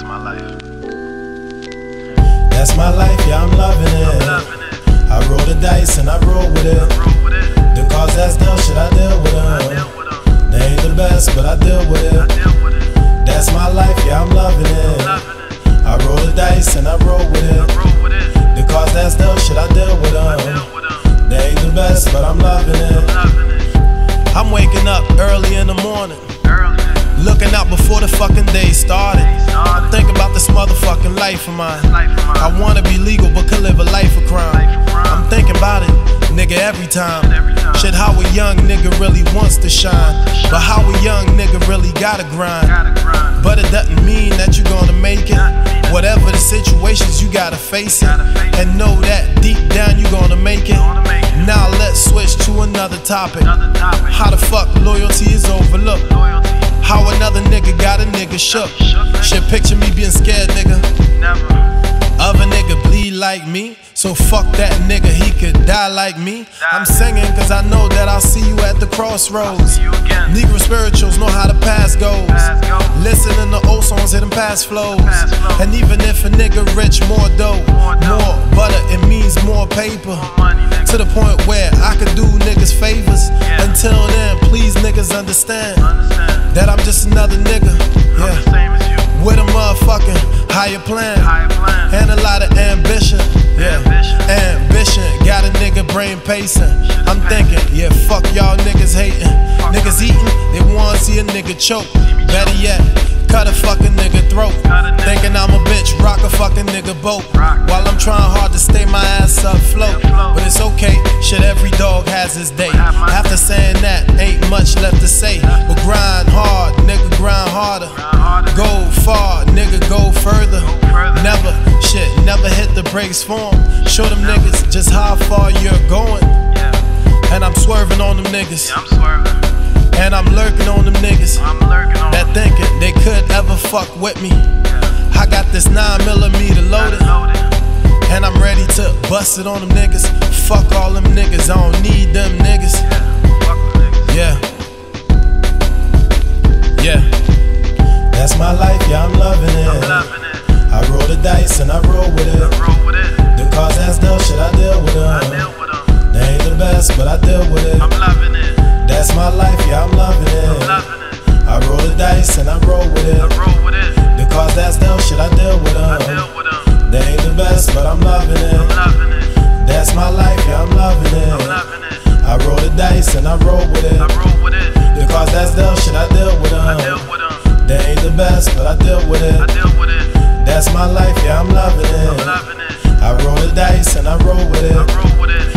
life. That's my life, yeah, I'm loving I'm it. loving it. I roll the dice and I roll with it. Roll with it. The cause that's dealt, shit, I deal with them. deal with them. They ain't the best, but I deal with I it. deal with it. That's my life, yeah, I'm loving it. Loving it. I roll the dice and I roll with it. Roll with it. The cause that's dealt, shit, I deal with them. deal with them. They ain't the best, but I'm loving it. Loving it. I'm waking up early in the morning, Out before the fucking day started. Started. Think about this motherfucking life of mine. I wanna be legal, but could live a life of crime. I'm thinking about it, nigga, every time. Shit, how a young nigga really wants to shine. But how a young nigga really gotta grind. But it doesn't mean that you're gonna make it. Whatever the situations, you gotta face it. And know that deep down you're. Gonna make it. Now let's switch to. Another topic. How the fuck loyalty is overlooked? How another nigga got a nigga shook. Shit, picture me being scared, nigga. Never. Other nigga bleed like me. So fuck that nigga, he could die like me. I'm singing cause I know that I'll see you at the crossroads. See you again. Negro spirituals know how the past goes. Listening to old songs, hitting past flows. Past flows. And even if a nigga rich, more dough, More butter, it means more paper. To the point where I could do niggas favors. Until then, please niggas understand Understand. that I'm just another nigga. Yeah. same as you. With a motherfucking higher plan. Higher plan. And a lot of ambition. Yeah. Ambition. Ambition. Got a nigga brain pacing. I'm thinking, yeah, fuck y'all niggas hating. Niggas eating, they wanna see a nigga choke. Better yet, cut a fucking nigga throat. Thinking I'm a bitch, rock a fucking nigga boat. Rock. While I'm trying hard to stay my ass up float. Afloat. But it's okay, shit, every dog has his day. Hit the brakes for 'em. Show them niggas just how far you're going. And I'm swerving on them niggas. I'm swerving. And I'm lurking on them niggas I'm lurking on that thinking they could ever fuck with me. Yeah. I got this 9 millimeter loaded. Loaded. And I'm ready to bust it on them niggas. Fuck all them niggas, I don't need them niggas. The dice and I roll with it. Roll with it. The cause that's dealt, shit, I deal with I them. deal with them. They ain't the best, but I deal with it. I'm loving it. That's my life, yeah, I'm loving I'm it. loving it. I roll the dice and I roll with I it. roll with it. The cause that's dealt, shit, I deal with I them. deal with them. They ain't the best, but I'm loving I'm it. loving it. That's my life, yeah, I'm loving I'm it. loving it. I roll the dice and I roll with I it. roll with it. The cause that's dealt, shit, I deal with I deal them. with them. They ain't the best, but I deal with I deal with it. That's my life, yeah, I'm loving it. I roll the dice and I roll with it.